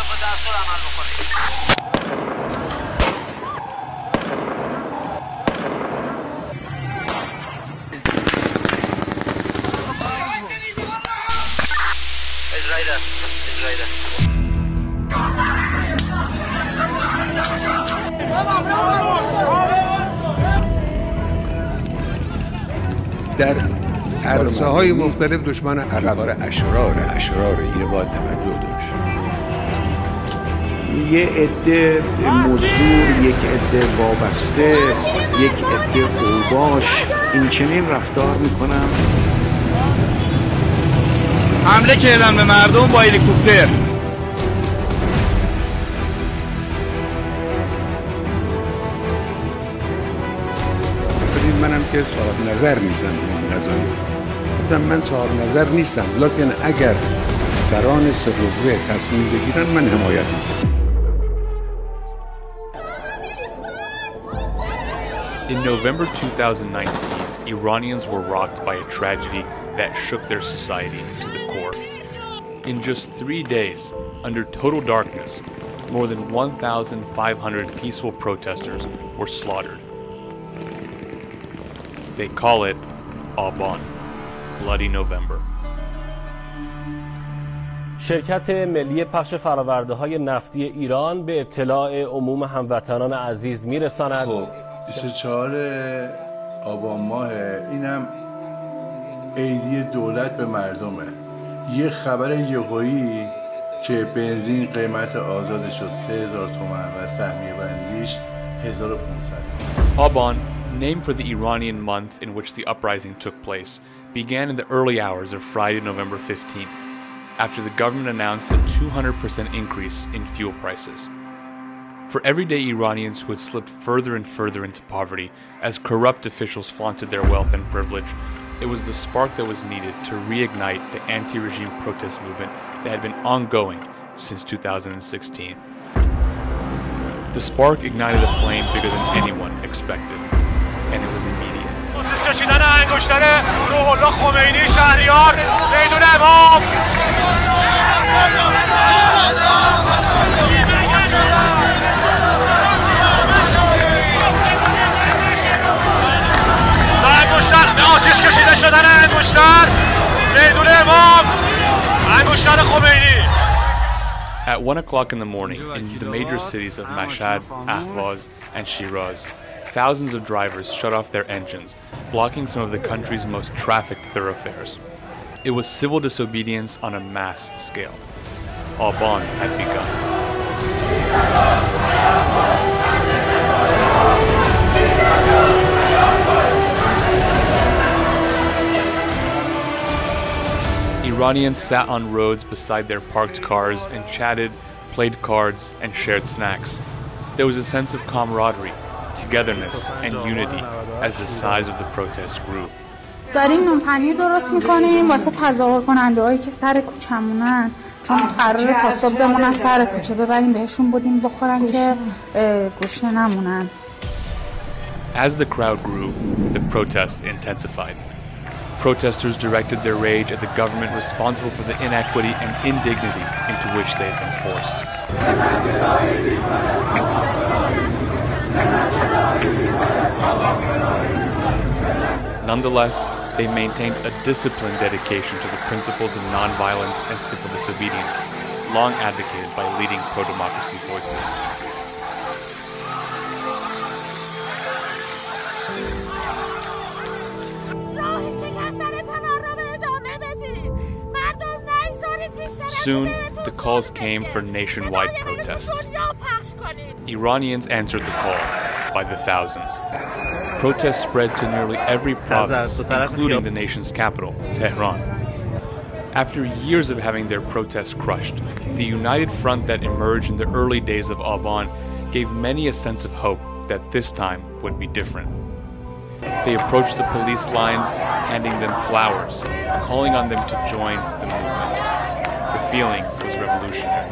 دستور عمل بکنید در عرصه های مختلف دشمن عقبار اشرار اشرار اینه باید توجه داشت یه عده مزدور یک عده وابسته یک عده اوباش این چنین رفتار می‌کنم. حمله کردن به مردم با هلیکوپتر. منم که صاحب نظر نیستم. این قضایی گفتم من صاحب نظر نیستم لکن اگر سران سرقوه تصمیم بگیرن من حمایت می‌کنم. In November 2019, Iranians were rocked by a tragedy that shook their society to the core. In just three days, under total darkness, more than 1,500 peaceful protesters were slaughtered. They call it Aban, Bloody November. شرکت ملی پخش فراورده های نفتی ایران به اطلاع عموم هموطنان عزیز میرساند خب 24 آبان ماه اینم عیدی دولت به مردمه یه خبر یهویی که بنزین قیمت آزادش شد 3000 تومن و سهمیه بندیش 1500 Aban, named for the Iranian month in which the uprising took place, began in the early hours of Friday, November 15th, after the government announced a 200% increase in fuel prices. For everyday Iranians who had slipped further and further into poverty as corrupt officials flaunted their wealth and privilege, it was the spark that was needed to reignite the anti regime protest movement that had been ongoing since 2016. The spark ignited a flame bigger than anyone expected, and it was immediate. آتش کشیدن انگشتر روح الله خمینی شهریار میدون امام آتیش کشیده شدن میدون امام خمینی At 1 o'clock in the morning, in the major cities of Mashhad, Ahvaz, and Shiraz, thousands of drivers shut off their engines, blocking some of the country's most trafficked thoroughfares. It was civil disobedience on a mass scale. Aban had begun. Iranians sat on roads beside their parked cars and chatted, played cards, and shared snacks. There was a sense of camaraderie, togetherness, and unity as the size of the protest grew. داریم نون پنیر درست میکنیم واسه تظاهر کننده هایی که سر کوچمونن چون قراره تا صبح بمونن سر کوچه ببریم بهشون بودیم بخورن که اه، گشنه نمونن As the crowd grew, the protests intensified. Protesters directed their rage at the government responsible for the inequity and indignity into which they had been forced. Nonetheless, they maintained a disciplined dedication to the principles of nonviolence and civil disobedience, long advocated by leading pro democracy voices. Soon, the calls came for nationwide protests. Iranians answered the call by the thousands. Protests spread to nearly every province, including the nation's capital, Tehran. After years of having their protests crushed, the united front that emerged in the early days of Aban gave many a sense of hope that this time would be different. They approached the police lines, handing them flowers, calling on them to join the movement. Feeling was revolutionary.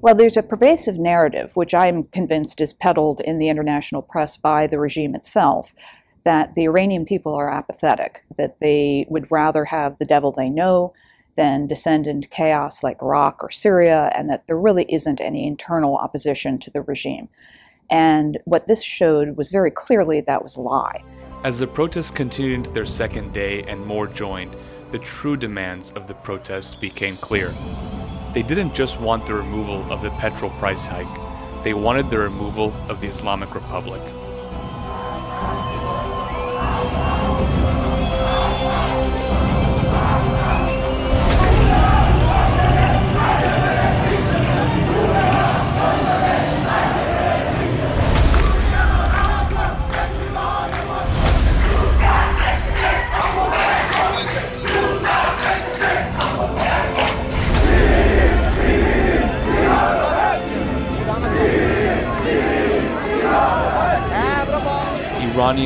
Well, there's a pervasive narrative, which I'm convinced is peddled in the international press by the regime itself, that the Iranian people are apathetic, that they would rather have the devil they know than descend into chaos like Iraq or Syria, and that there really isn't any internal opposition to the regime. And what this showed was very clearly that was a lie. As the protests continued into their second day and more joined, the true demands of the protest became clear. They didn't just want the removal of the petrol price hike, they wanted the removal of the Islamic Republic.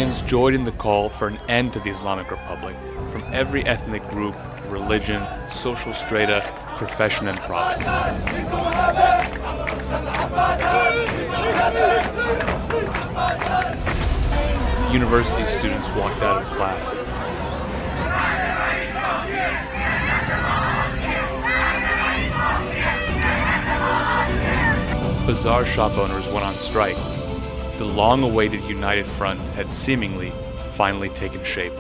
Iranians joined in the call for an end to the Islamic Republic from every ethnic group, religion, social strata, profession, and province. University students walked out of class. Bazaar shop owners went on strike the long awaited United Front had seemingly finally taken shape.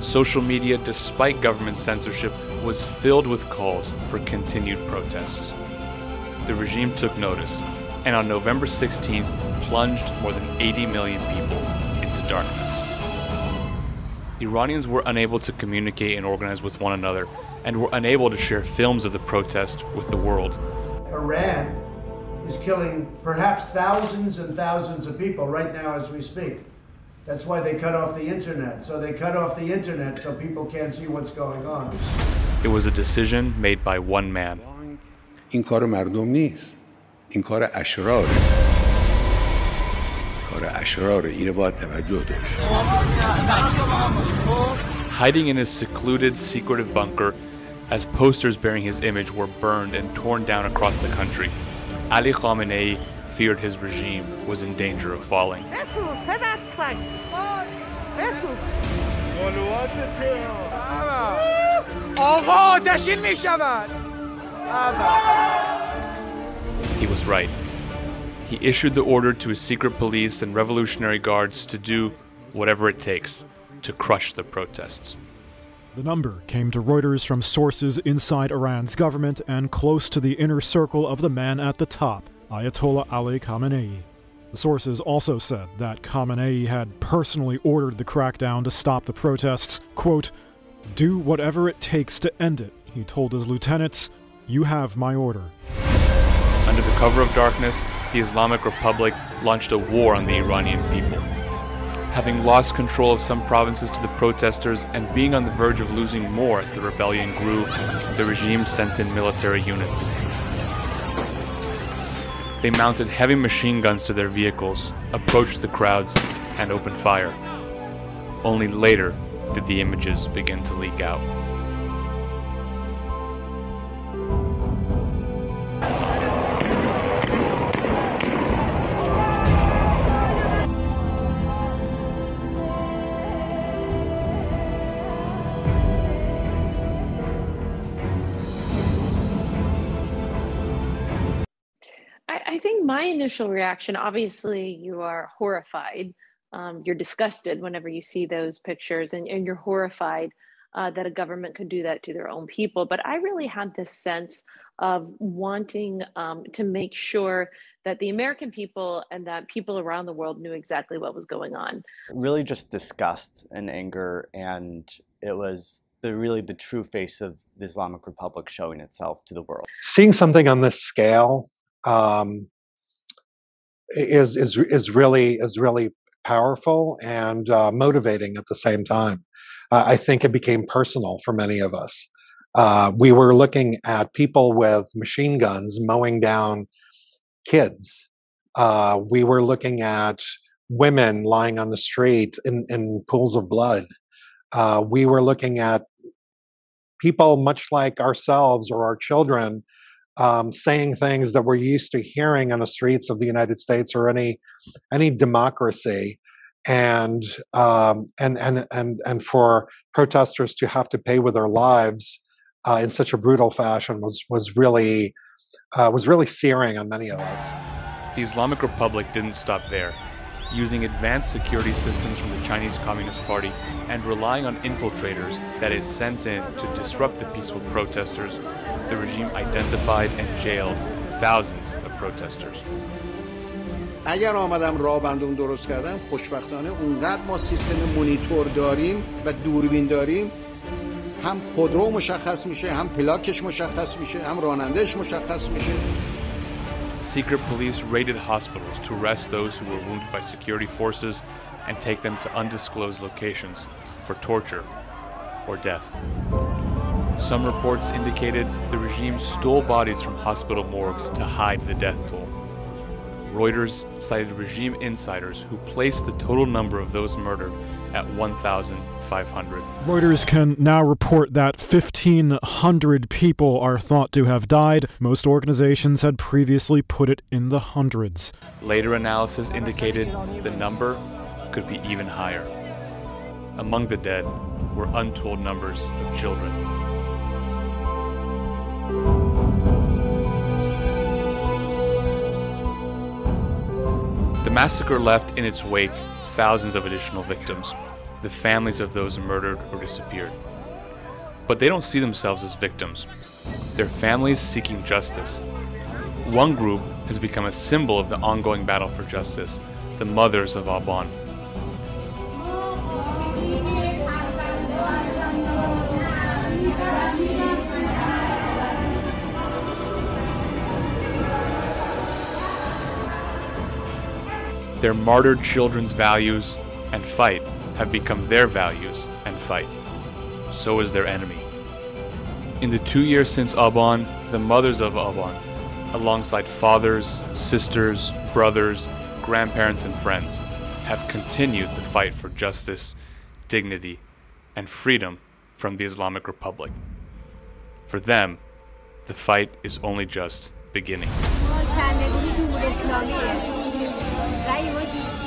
Social media, despite government censorship, was filled with calls for continued protests. The regime took notice, and on November 16th plunged more than 80 million people into darkness. Iranians were unable to communicate and organize with one another, and were unable to share films of the protest with the world. Iran is killing perhaps thousands and thousands of people right now as we speak. That's why they cut off the internet. So they cut off the internet so people can't see what's going on. It was a decision made by one man. این کار مردم نیست. این کار اشراره. کار اشراره. اینو باید توجه داشت. Hiding in his secluded, secretive bunker, as posters bearing his image were burned and torn down across the country, Ali Khamenei feared his regime was in danger of falling. He was right. He issued the order to his secret police and revolutionary guards to do whatever it takes to crush the protests. The number came to Reuters from sources inside Iran's government and close to the inner circle of the man at the top, Ayatollah Ali Khamenei. The sources also said that Khamenei had personally ordered the crackdown to stop the protests. Quote, Do whatever it takes to end it, he told his lieutenants. You have my order. Under the cover of darkness, the Islamic Republic launched a war on the Iranian people having lost control of some provinces to the protesters and being on the verge of losing more as the rebellion grew, the regime sent in military units. They mounted heavy machine guns to their vehicles, approached the crowds, and opened fire. Only later did the images begin to leak out. My initial reaction obviously, you are horrified. Um, you're disgusted whenever you see those pictures, and, and you're horrified uh, that a government could do that to their own people. But I really had this sense of wanting um, to make sure that the American people and that people around the world knew exactly what was going on. Really, just disgust and anger, and it was the really the true face of the Islamic Republic showing itself to the world. Seeing something on this scale um, is is is really is really powerful and uh, motivating at the same time. Uh, I think it became personal for many of us. Uh, we were looking at people with machine guns mowing down kids. Uh, we were looking at women lying on the street in, in pools of blood. Uh, we were looking at people much like ourselves or our children um, saying things that we're used to hearing on the streets of the United States or any any democracy, and um, and and and and for protesters to have to pay with their lives uh, in such a brutal fashion was was really uh, was really searing on many of us. The Islamic Republic didn't stop there. Using advanced security systems from the Chinese Communist Party and relying on infiltrators that it sent in to disrupt the peaceful protesters, the regime identified and jailed thousands of protesters. اگر آمدم راه بندون درست کردم خوشبختانه اونقدر ما سیستم مونیتور داریم و دوربین داریم هم خودرو مشخص میشه هم پلاکش مشخص میشه هم رانندهش مشخص میشه Secret police raided hospitals to arrest those who were wounded by security forces and take them to undisclosed locations for torture or death. Some reports indicated the regime stole bodies from hospital morgues to hide the death toll. Reuters cited regime insiders who placed the total number of those murdered at 1,500. Reuters can now report that 1,500 people are thought to have died. Most organizations had previously put it in the hundreds. Later analysis indicated the number could be even higher. Among the dead were untold numbers of children. The massacre left in its wake thousands of additional victims, the families of those murdered or disappeared. But they don't see themselves as victims. They're families seeking justice. One group has become a symbol of the ongoing battle for justice, the mothers of Aban. Their martyred children's values and fight have become their values and fight. So is their enemy. In the two years since Aban, the mothers of Aban, alongside fathers, sisters, brothers, grandparents, and friends, have continued the fight for justice, dignity, and freedom from the Islamic Republic. For them, the fight is only just beginning. I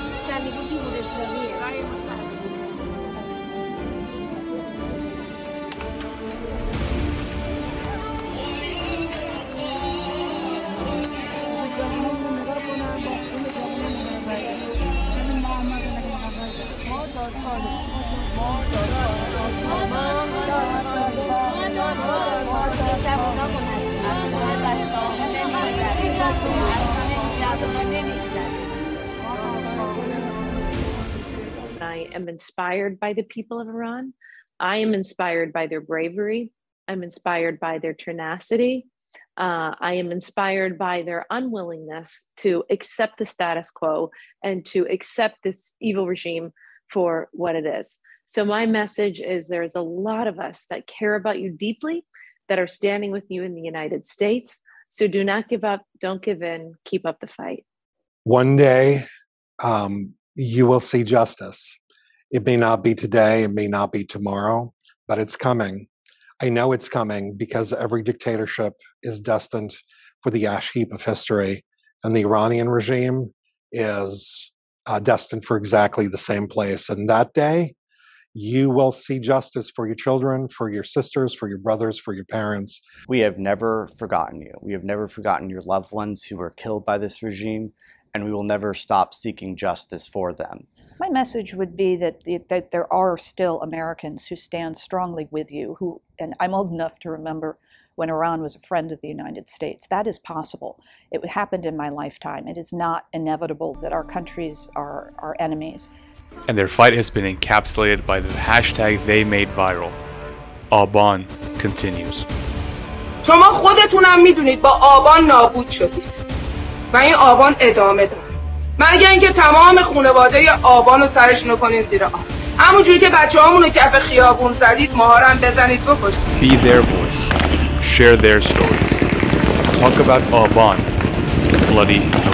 am inspired by the people of Iran. I am inspired by their bravery. I'm inspired by their tenacity. Uh, I am inspired by their unwillingness to accept the status quo and to accept this evil regime for what it is. So, my message is there's a lot of us that care about you deeply, that are standing with you in the United States. So, do not give up, don't give in, keep up the fight. One day, um, you will see justice. It may not be today, it may not be tomorrow, but it's coming. I know it's coming because every dictatorship is destined for the ash heap of history, and the Iranian regime is uh, destined for exactly the same place. And that day, you will see justice for your children, for your sisters, for your brothers, for your parents. We have never forgotten you. We have never forgotten your loved ones who were killed by this regime, and we will never stop seeking justice for them. My message would be that, that there are still Americans who stand strongly with you, who, and I'm old enough to remember when Iran was a friend of the United States. That is possible. It happened in my lifetime. It is not inevitable that our countries are our enemies. And their fight has been encapsulated by the hashtag they made viral. Aban continues. شما خودتونم میدونید با آبان نابود شدید و این آبان ادامه داره مگر اینکه تمام خانواده آبان رو سرشون کنین زیر آب همونجوری که بچه رو کف خیابون زدید ماها هم بزنید بکشید Be their voice. Share their stories. Talk about Aban, bloody.